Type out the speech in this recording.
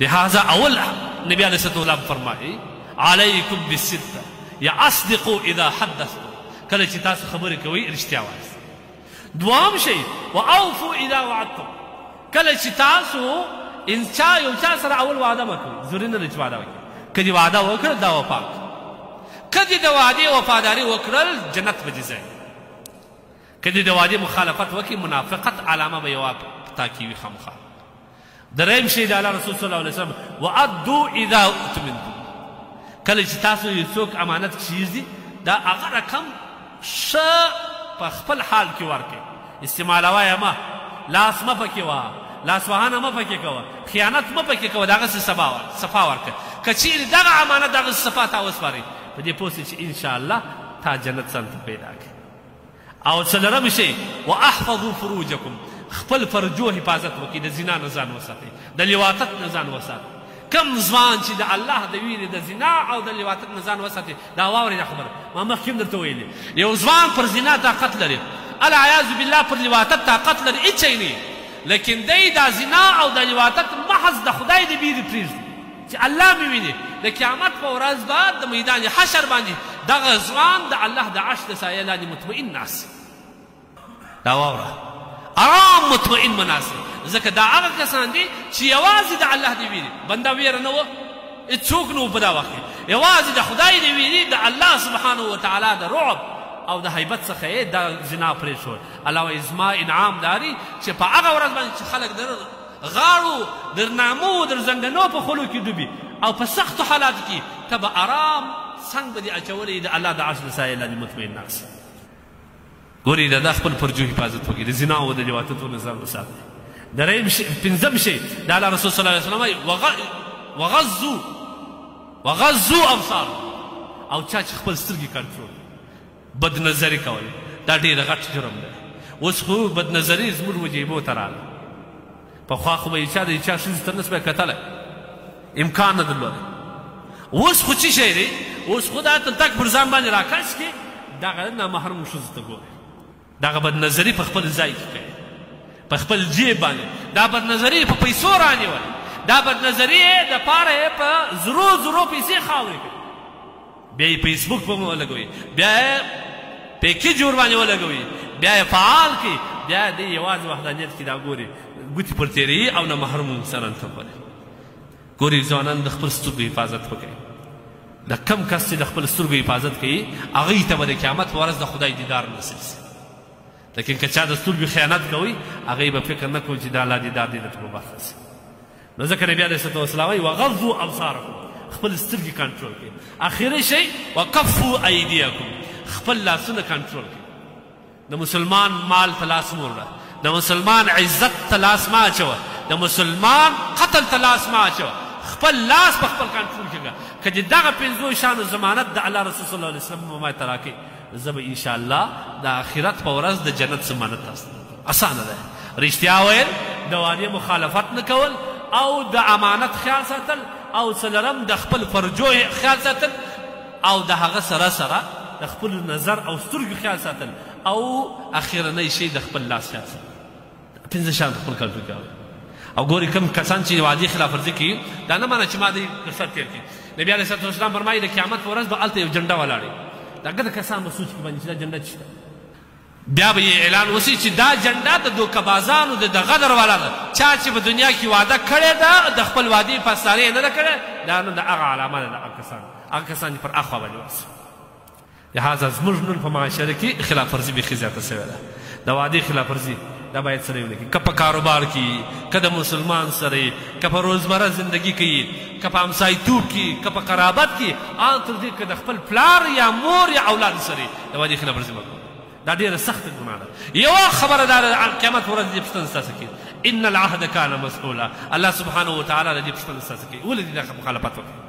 لهذا اول نبی علیہ السلام فرمایي علیکم بالصدق یا اصدقوا اذا حدثتم کله چې تاسو خبرې کوئ رښتیا وایئ دوام شي واوفوا اذا وعدتم کله چې تاسو ان چا یو چا سره اول وعده وکړي ضروري نه ده چې وعده وکړي که دې وعده وکړه دا وفا که دې د وعدې وفاداري وکړل جنت به دې ځای که دې د وعدې مخالفت وکړي منافقت علامه به یوه تا کې وي خامخا دریم شی د الله رسول صلی الله علیه وسلم وادو اذا اتمنتم کله چې تاسو یو څوک امانت کیږي دا هغه رقم ش په خپل حال کې ورکړي استعمالوه یې ما لاس مه پکې وه لاسوهانه مه پکې کوه خیانت مه پکې کوه د هغسې صفا صفا ورکړه که چیرې دغه امانت دغسې صفا تا وسپاري په دې پوه چې انشاءالله تا جنت څنګ ته پیدا کړي او څلورم شی، واحفظو فروجکم، خپل فرجو حفاظت وکړئ، د زنا نه ځان وساتئ، د لواطت نه ځان وساتئ، کوم ځوان چی د الله د ویری د زنا او د لواطت نه ځان وساتي، دا واورئ دا خبره ما مخکی هم درته ویلی، یو ځوان پر زنا طاقت لری، العیاذ بالله پر لواطت طاقت لری هیڅ شی نه وی، لیکن دی دا زنا او دا لواطت محض د خدای د بیری پریږدی، چې الله مې وینې، د قیامت په ورځ به د میدان حشر باندې دغه ځوان د الله د عرش د سایه لاندې مطمئن ناست وي. دا واوره، ارام مطمئن به ناست وي، ځکه دا هغه کسان دي چې یوازې د الله دې ویري، بنده ویره نه وه، هېڅوک نه وو په دا وخت کې، یوازې د خدای دې ویري، د الله سبحانه وتعالی د رعب او د هیبت څخه یې دا زنا پرېښوده. الله وایي، زما انعام دا دی چې په هغه ورځ باندې چې خلک د. غاړو در نامو در زنګنو په خولو کې ډوبي او په سختو حالاتو کې ته به آرام څنګ به دې اچولی د الله د عرش د سایې لاندې مطمئن ناست ګوري دا خپل پرجو حفاظت وکړي د زنا او د لواطتو نه ځان وساتي دریم شي پنځم شي د الله رسول صلی الله علیه وسلم وايي وغزو وغزو ابصار او چا چې خپل سترګې کنټرول بد نظري کول دا ډېر غټ جرم دی اوس خو بد نظري زموږ وجیبو ته راغله پخوا خو به یې چا د چا ښځې ته نه سوای کتلی امکان نه درلوده اوس خو څه شی دی اوس خو دا تلتک پر ځان باندې راکش کې دغه نامحرمو ښځو ته ګوري دغه بد نظري په خپل ځای کې کوي په خپل جیب باندې دا بد نظري په پیسو رانیول دا بد نظري د پاره په زرو زرو پیسې خاورې کړي بیا یې فیسبوک په مو لګوي بیا پیکیج ور باندې ولګوي بیا یې فعال کړي بیا دې یوازې وحدانیت کې دا ګوري ګوتې پر تیري او نه محروم انسانان خبره ګورئ ځوانان د خپل سترګو حفاظت وکړئ د کم کس چې د خپل سترګو حفاظت کوي هغوی ته به د قیامت په ورځ د خدای دیدار نصیب شي لیکن که چا د سترګو خیانت کوي هغوی به فکر نه کوي چې د الله دیدار دې درته په برخه شي نو ځکه نبي علیه الصلات والسلام وایي وغضو ابصارکم خپل سترګې کنټرول کړئ اخري شی وکفو ایدیکم خپل لاسونه کنټرول کړئ د مسلمان مال ته لاس مه وړه، د مسلمان عزت ته لاس مه اچوه، د مسلمان قتل ته لاس مه اچوه، خپل لاس په خپل کنټرول کښې کړه، که د دغه پنځو شیانو ضمانت د الله رسول صلی الله علیه وسلم ما ته راکړې زه به ان شاءالله د آخرت په ورځ د جنت ضمانت تاسو ته درکړم. اسانه ده، رښتیا ویل، د وعدې مخالفت نه کول او د امانت خیال ساتل او څلورم د خپل فرجو خیال ساتل، او د هغه سره سره د خپل نظر او سترګو خیال ساتل او اخیرنی شی د خپل لاس خیال ساتل دا پنځه شیان خپل کنټرول کړئ او ګوري کوم کسان چې وعده خلاف ورزي کوي دا نه معنی چې ما دې د سر تیر کړي نبی علیه الصلاه والسلام فرمایي د قیامت پر ورځ به هلته یو جنډه ولاړې دا ګده کسان به سوچ کې باندې چې دا جنډه چی ده بیا به یې اعلان وشي چې دا جنډه د دوکه بازانو ده، د غدر والا ده، چا چې په دنیا کې وعده کړې ده د خپل وعدې پاسداري یې نه ده کړې، دا نن د هغه علامه ده، د هغه کسان ده، هغه کسان دې پر اخوا باندې ورسي. لهذا زموږ نن په معاشره کې خلاف ورزي بیخي زیاته شوې ده، د وعدې خلاف ورزي دا باید سړی ونه کړي، که په کاروبار کې یي، که د مسلمان سره یي، که په روزمره زندګي کې یي، که په همسایتوب کې یي، که په قرابت کې یي، آن تر دې که د خپل پلار یا مور یا اولاد سره یي، د وعدې خلاف ورزي مه کوئ. دا ډیره سخته ګناه ده یوه خبره دا ده قیامت پر ورځ دې پوښتنه ستاسو کوي ان العهد کان مسئولا الله سبحانه وتعالی دې پوښتنه ستاسو کوي ولې دې دا مخالفت وکړ